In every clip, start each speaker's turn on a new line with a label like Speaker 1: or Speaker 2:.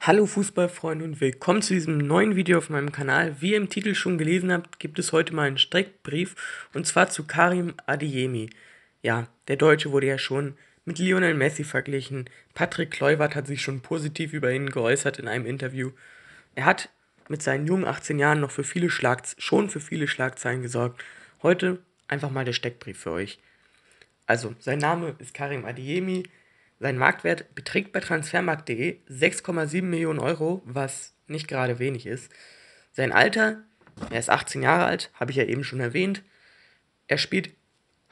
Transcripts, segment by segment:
Speaker 1: Hallo Fußballfreunde und willkommen zu diesem neuen Video auf meinem Kanal. Wie ihr im Titel schon gelesen habt, gibt es heute mal einen Streckbrief und zwar zu Karim Adeyemi. Ja, der Deutsche wurde ja schon mit Lionel Messi verglichen. Patrick Kluivert hat sich schon positiv über ihn geäußert in einem Interview. Er hat mit seinen jungen 18 Jahren noch für viele Schlagz schon für viele Schlagzeilen gesorgt. Heute einfach mal der Steckbrief für euch. Also, sein Name ist Karim Adeyemi. Sein Marktwert beträgt bei transfermarkt.de 6,7 Millionen Euro, was nicht gerade wenig ist. Sein Alter, er ist 18 Jahre alt, habe ich ja eben schon erwähnt. Er spielt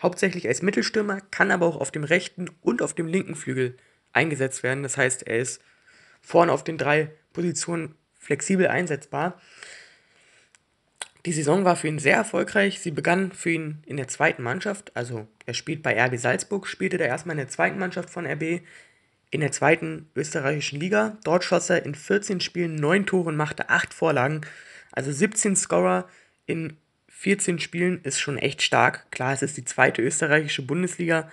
Speaker 1: hauptsächlich als Mittelstürmer, kann aber auch auf dem rechten und auf dem linken Flügel eingesetzt werden. Das heißt, er ist vorne auf den drei Positionen flexibel einsetzbar. Die Saison war für ihn sehr erfolgreich. Sie begann für ihn in der zweiten Mannschaft. Also er spielt bei RB Salzburg, spielte da erstmal in der zweiten Mannschaft von RB in der zweiten österreichischen Liga. Dort schoss er in 14 Spielen 9 Tore und machte 8 Vorlagen. Also 17 Scorer in 14 Spielen ist schon echt stark. Klar, es ist die zweite österreichische Bundesliga,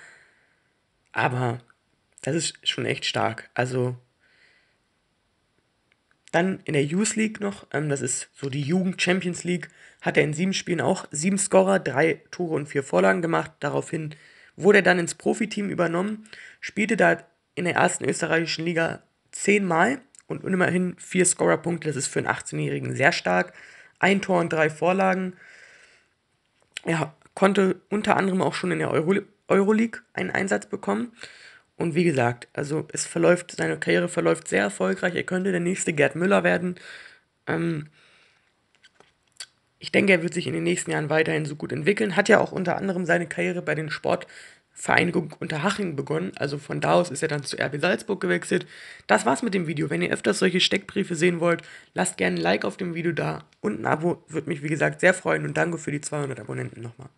Speaker 1: aber das ist schon echt stark. Also dann in der Youth League noch, ähm, das ist so die Jugend Champions League, hat er in sieben Spielen auch sieben Scorer, drei Tore und vier Vorlagen gemacht. Daraufhin wurde er dann ins Profiteam übernommen, spielte da in der ersten österreichischen Liga zehnmal und immerhin vier Scorerpunkte. Das ist für einen 18-Jährigen sehr stark. Ein Tor und drei Vorlagen. Er konnte unter anderem auch schon in der Euro Euroleague einen Einsatz bekommen und wie gesagt, also es verläuft, seine Karriere verläuft sehr erfolgreich. Er könnte der nächste Gerd Müller werden. Ähm, ich denke, er wird sich in den nächsten Jahren weiterhin so gut entwickeln. Hat ja auch unter anderem seine Karriere bei den Sportvereinigungen Unterhaching begonnen. Also von da aus ist er dann zu RB Salzburg gewechselt. Das war's mit dem Video. Wenn ihr öfters solche Steckbriefe sehen wollt, lasst gerne ein Like auf dem Video da und ein Abo. Würde mich, wie gesagt, sehr freuen und danke für die 200 Abonnenten nochmal.